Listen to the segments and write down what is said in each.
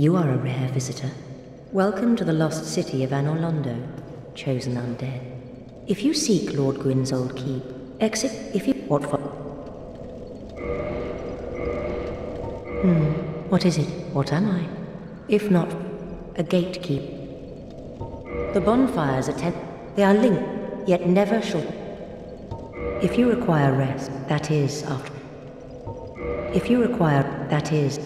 You are a rare visitor. Welcome to the lost city of Anor Londo, chosen undead. If you seek Lord Gwyn's old keep, exit if you... What for? Hmm, what is it? What am I? If not, a gatekeep. The bonfires attend... They are linked, yet never shall... If you require rest, that is, after... If you require... That is...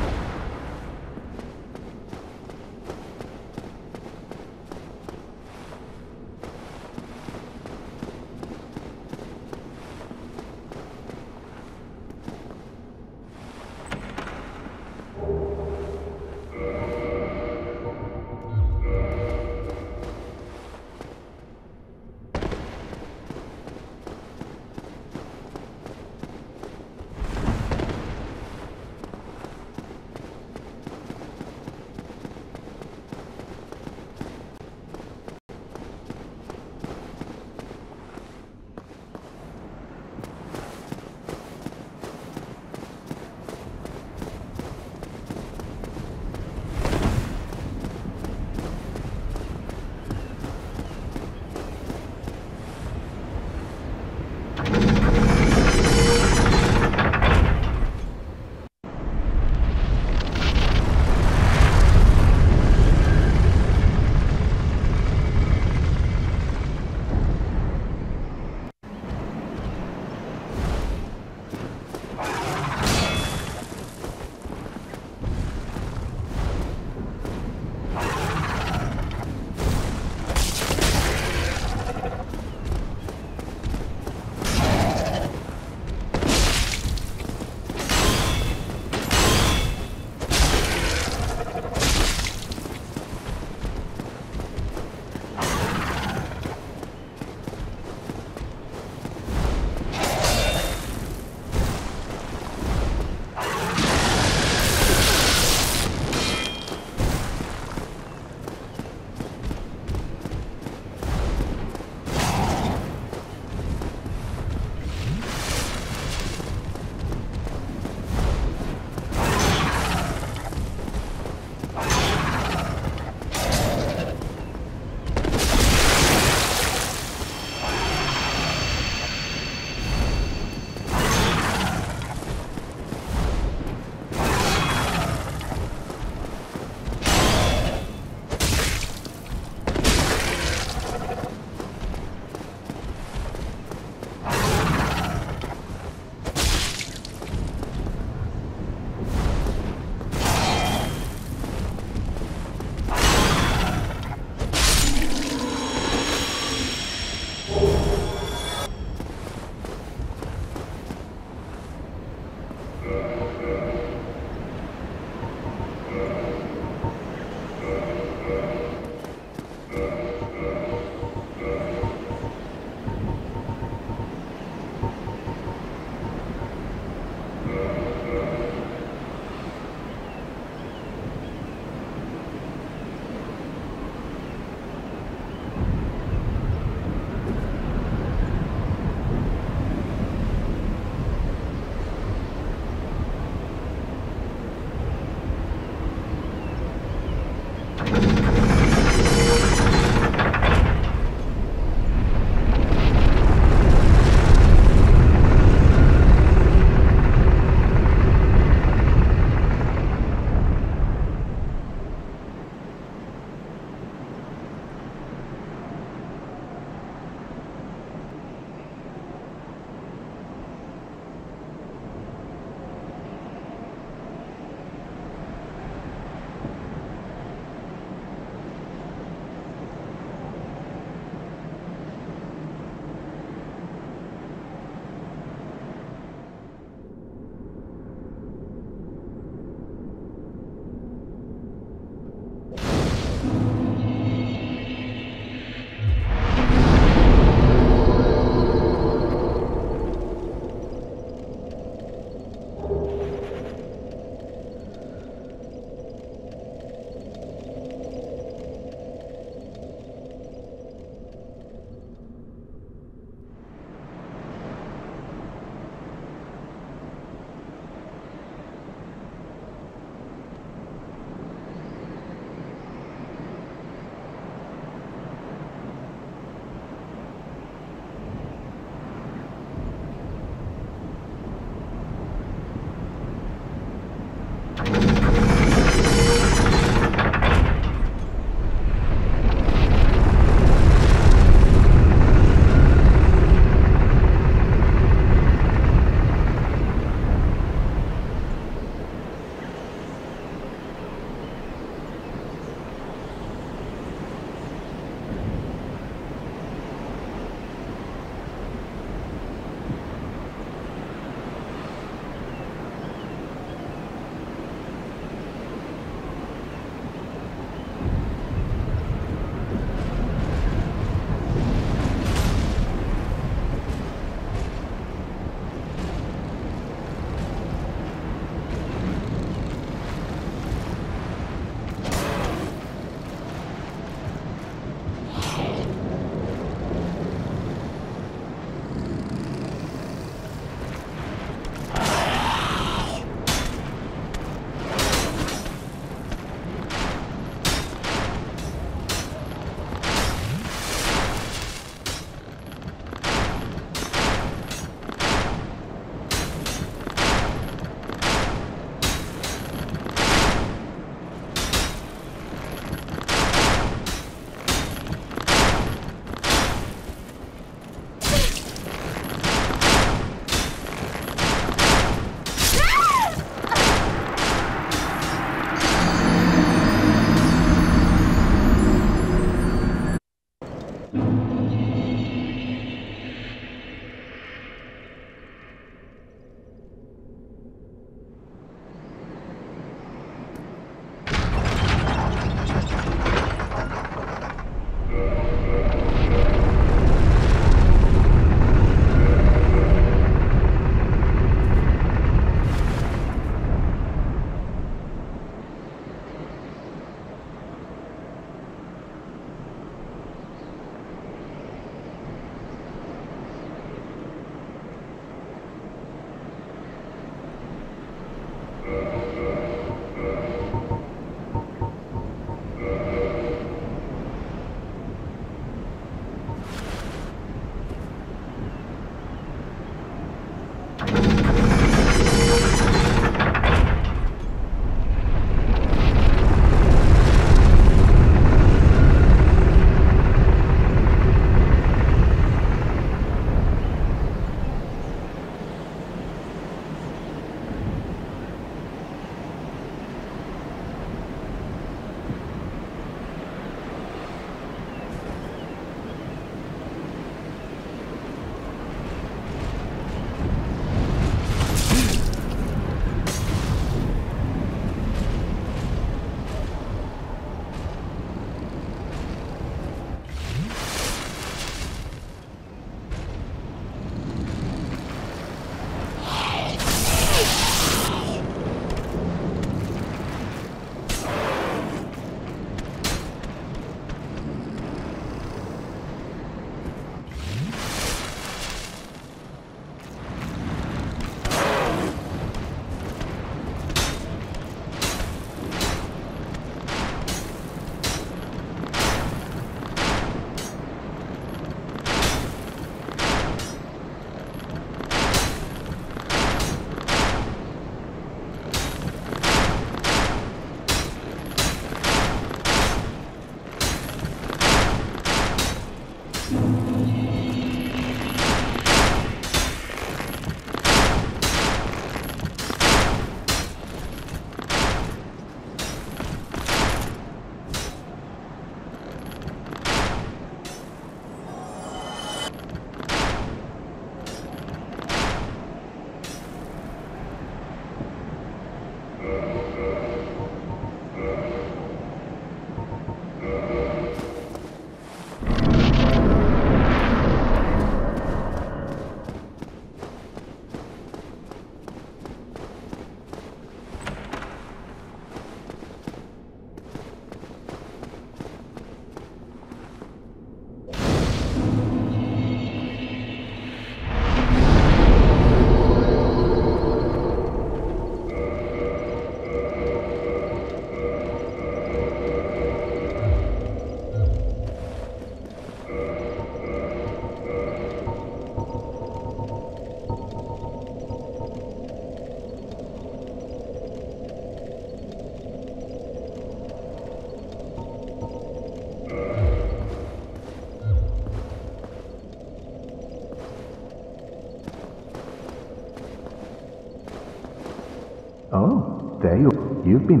You've been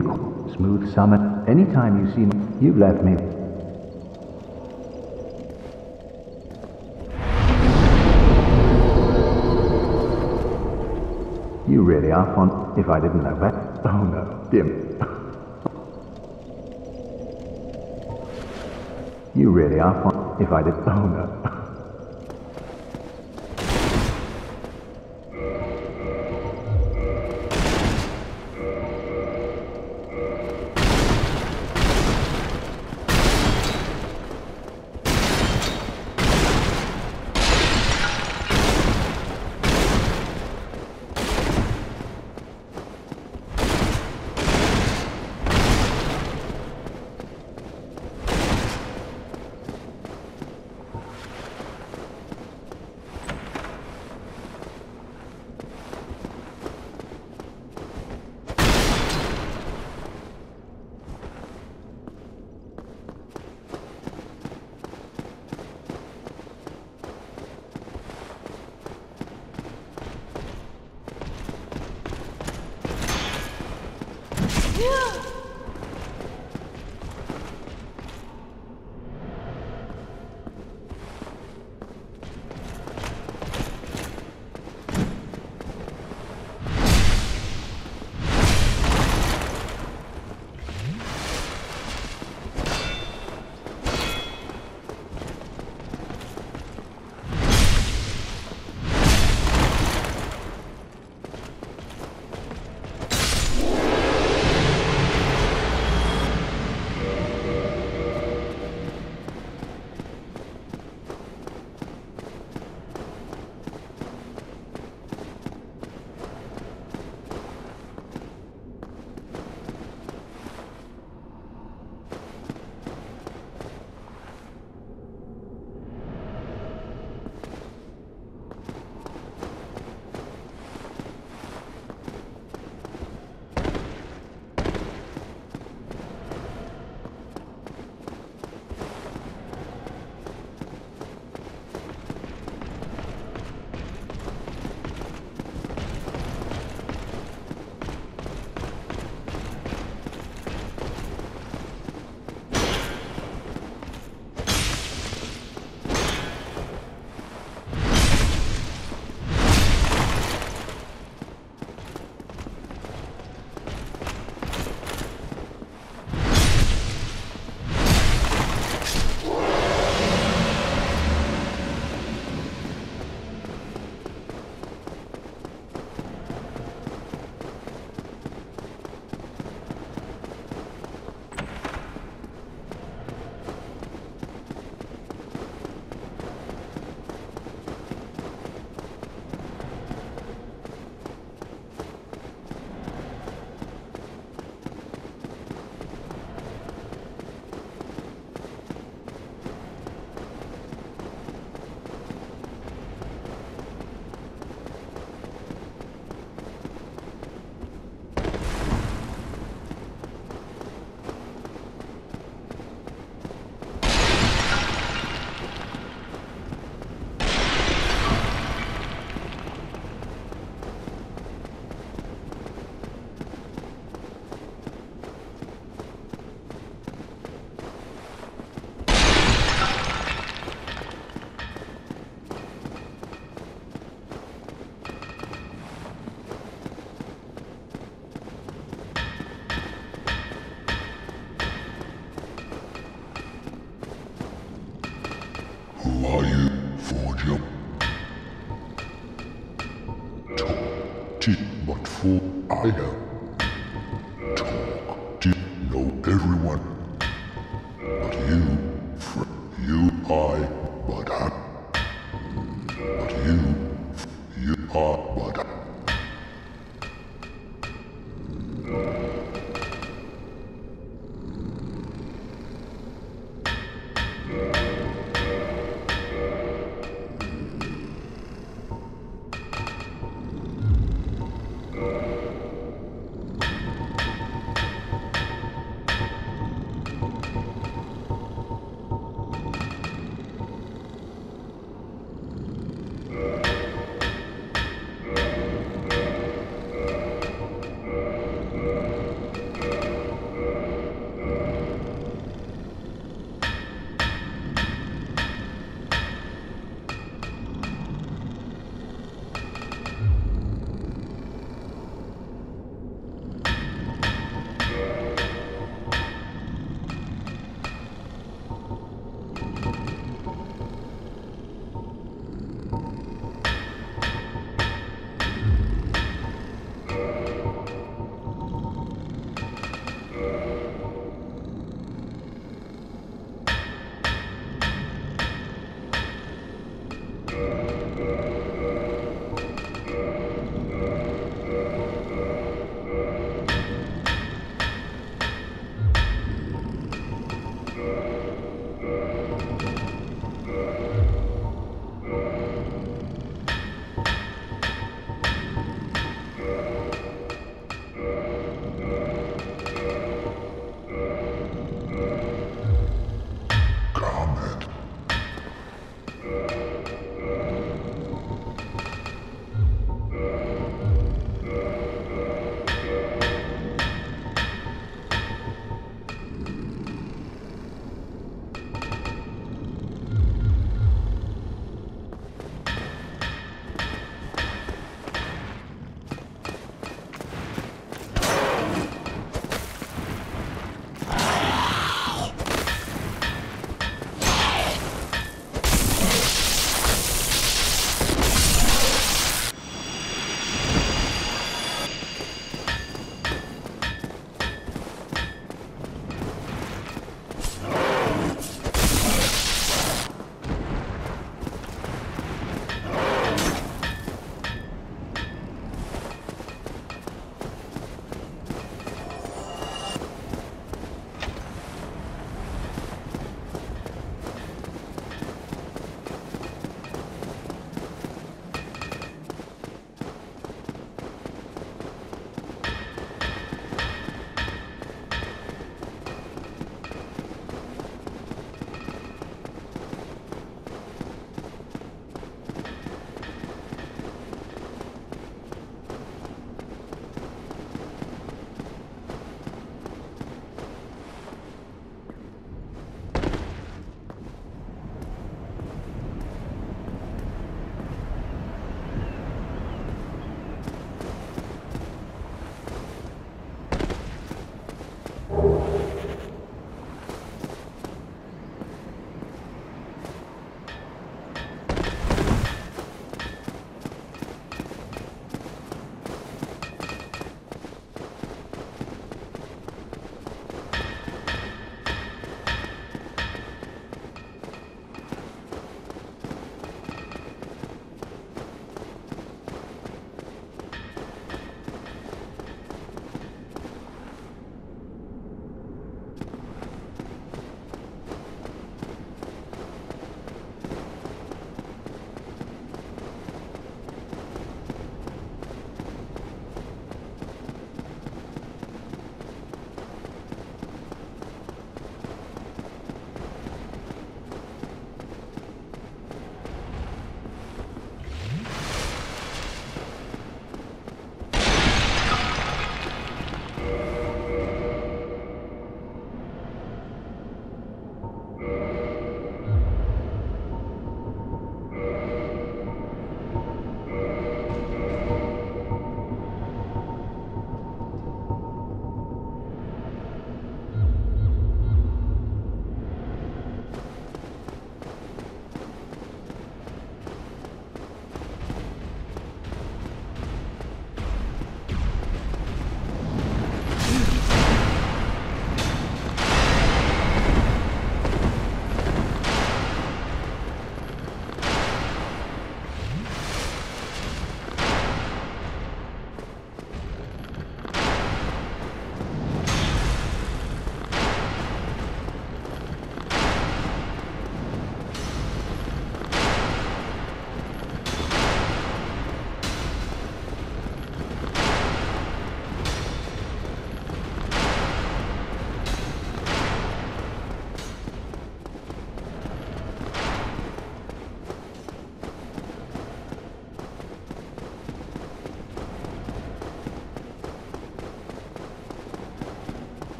smooth summer. Anytime you see me, you've left me. You really are fond. If I didn't know that. Oh no, Dim. you really are fond. If I did. Oh no.